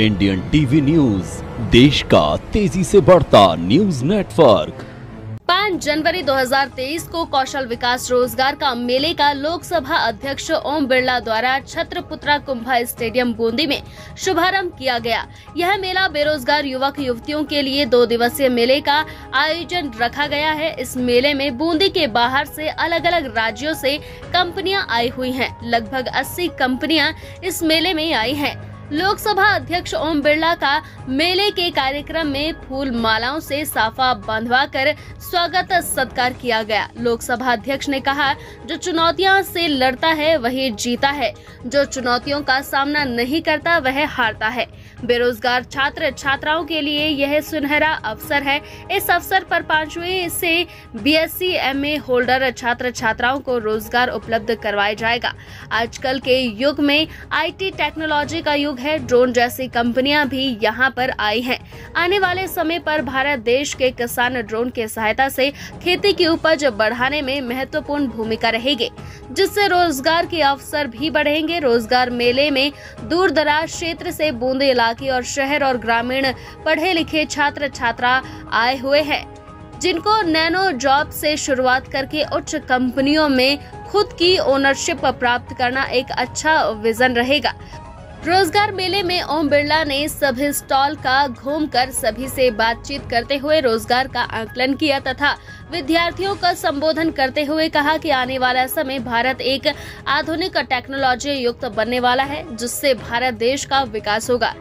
Indian TV news देश का तेज़ी से बढ़ता न्यूज़ नेटवर्क पाँच जनवरी 2023 को कौशल विकास रोज़गार का मेले का लोकसभा अध्यक्ष ओम बिरला द्वारा छत्रपुत्रा कुंभा स्टेडियम बूंदी में शुभारंभ किया गया। यह मेला बेरोजगार युवक युवतियों के लिए दो दिवसीय मेले का आयोजन रखा गया है। इस मेले में बूंदी के बाहर से अलग अलग राज्यों से कंपनियाँ आई हुई हैं। लगभग 80 कंपनियाँ इस मेले में आई हैं। लोकसभा अध्यक्ष ओम बिरला का मेले के कार्यक्रम में फूल मालाओं से साफा बांधवा कर स्वागत सत्कार किया गया। लोकसभा अध्यक्ष ने कहा, जो चुनौतियाँ से लड़ता है, वही जीता है। जो चुनौतियों का सामना नहीं करता, वह हारता है। बेरोजगार छात्र छात्राओं के लिए यह सुनहरा अवसर है। इस अवसर पर पांचवी से बीएससी एमए होल्डर छात्र छात्राओं को रोज़गार उपलब्ध करवाया जाएगा। आजकल के युग में आईटी टेक्नोलॉजी का युग है। ड्रोन जैसी कंपनियाँ भी यहाँ पर आई हैं। आने वाले समय पर भारत देश के किसान ड्रोन की सहायता से खेती की उपज बढ़ाने में महत्वपूर्ण भूमिका रहेगी, जिससे रोज़गार के अवसर भी बढ़ेंगे। रोज़गार मेले में दूर दराज क्षेत्र से बूंदे इलाके और शहर और ग्रामीण पढ़े लिखे छात्र छात्रा आए हुए हैं, जिनको नैनो जॉब से शुरुआत करके उच्च कंपनियों में खुद की ओनरशिप प्राप्त करना एक अच्छा विजन रहेगा। रोज़गार मेले में ओम बिरला ने सभी स्टॉल का घूमकर सभी से बातचीत करते हुए रोज़गार का आकलन किया तथा विद्यार्थियों का संबोधन करते हुए कहा कि आने वाला समय भारत एक आधुनिक टेक्नोलॉजी युक्त बनने वाला है, जिससे भारत देश का विकास होगा।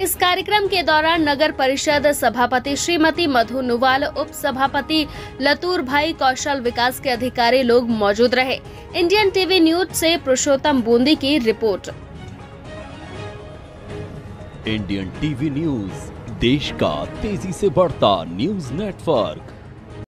इस कार्यक्रम के दौरान नगर परिषद सभापति श्रीमती मधु नुवाल, उप सभापति लतूर भाई कौशल विकास के अधिकारी लोग मौजूद रहे। इंडियन टीवी न्यूज़ से पुरुषोत्तम बूंदी की रिपोर्ट। इंडियन टीवी न्यूज़, देश का तेज़ी से बढ़ता न्यूज़ नेटवर्क।